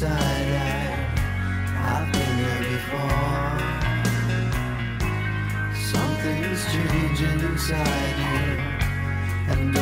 side. I've been there before. Something's changing inside you, and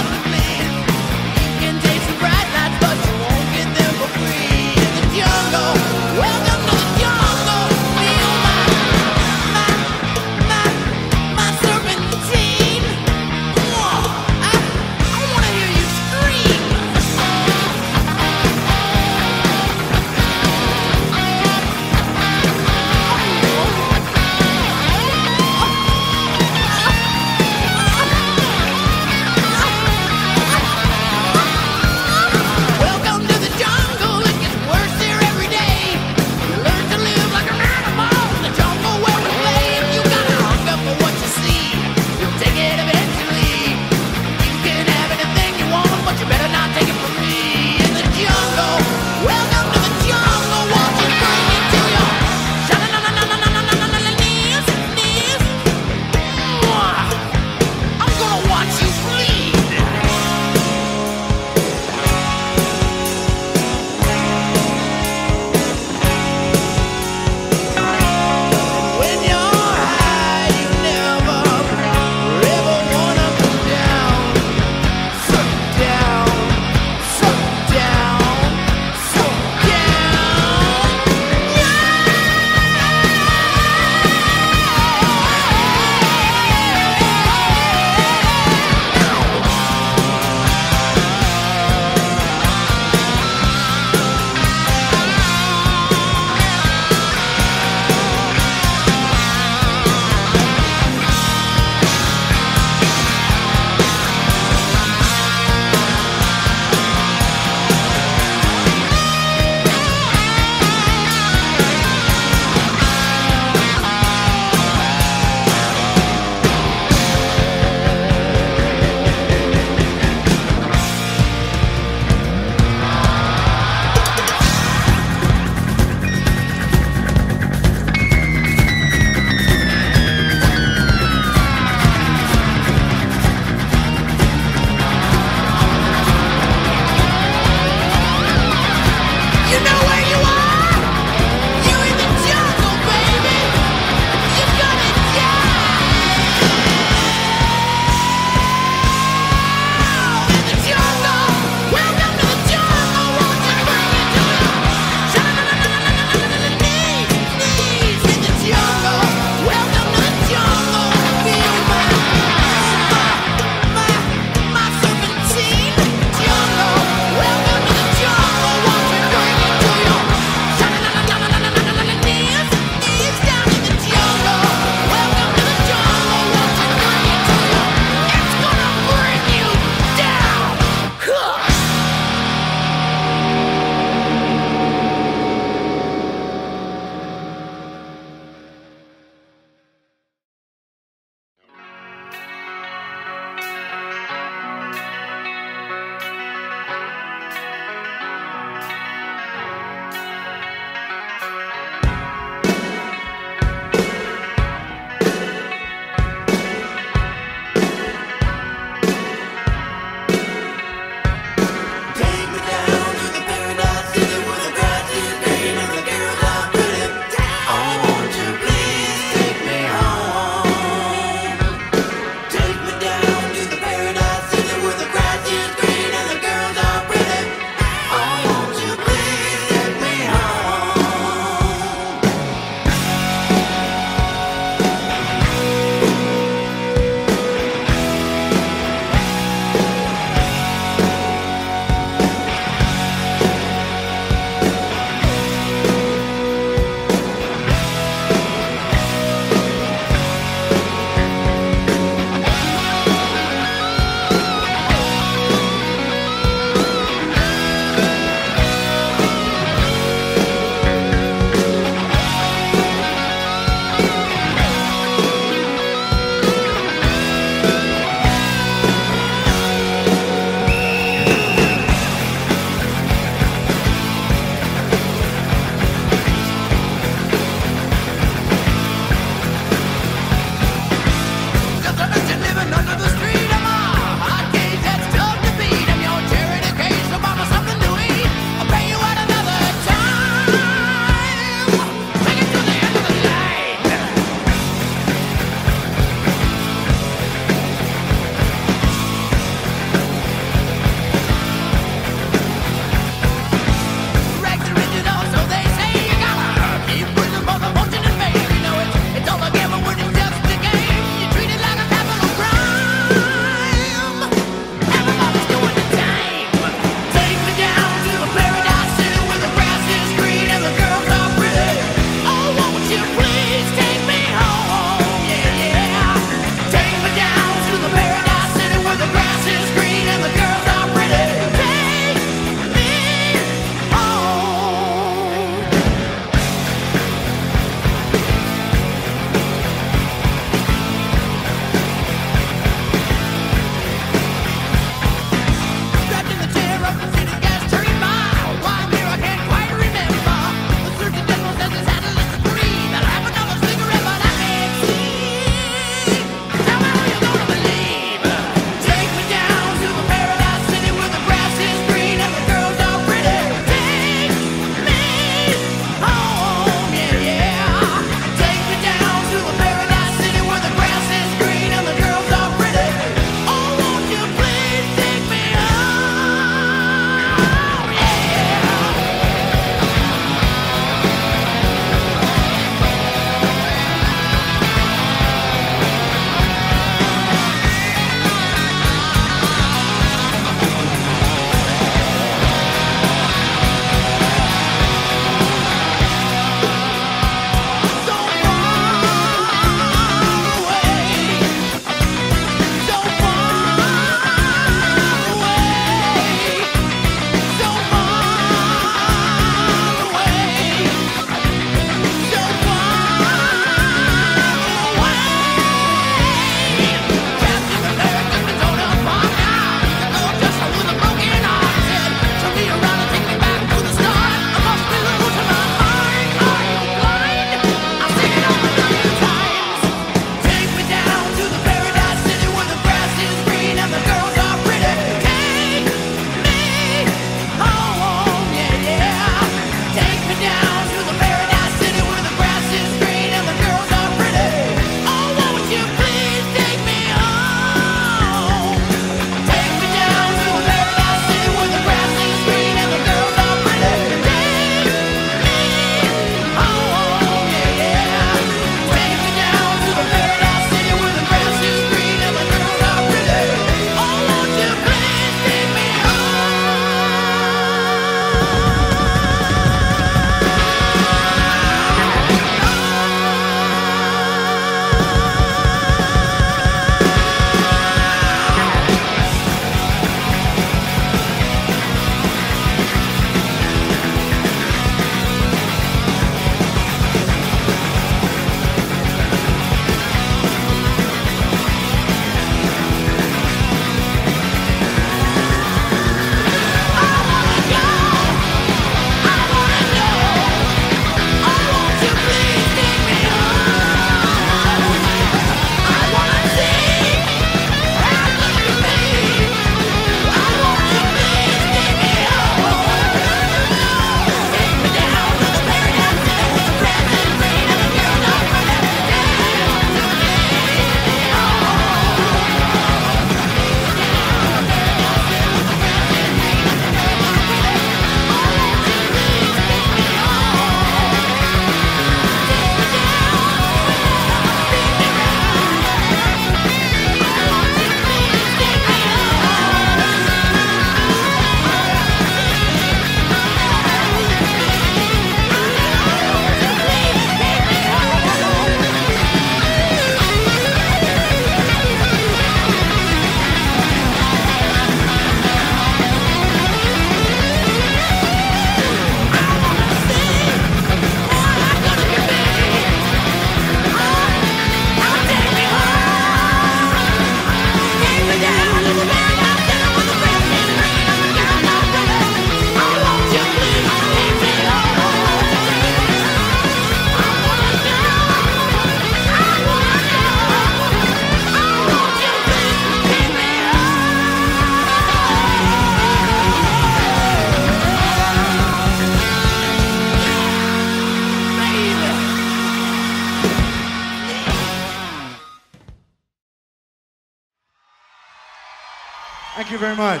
much.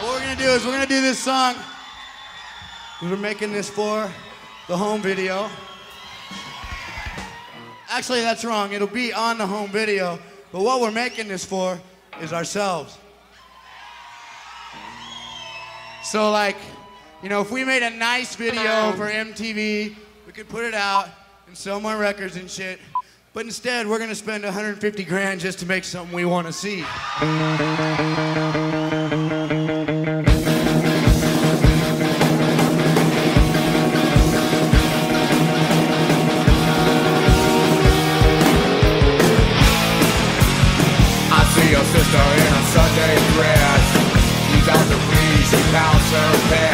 What we're gonna do is we're gonna do this song. We're making this for the home video. Actually, that's wrong. It'll be on the home video. But what we're making this for is ourselves. So, like, you know, if we made a nice video for MTV, we could put it out and sell more records and shit. But instead, we're going to spend 150 grand just to make something we want to see. I see your sister in a Sunday dress. She's out to read, she pounds her bed.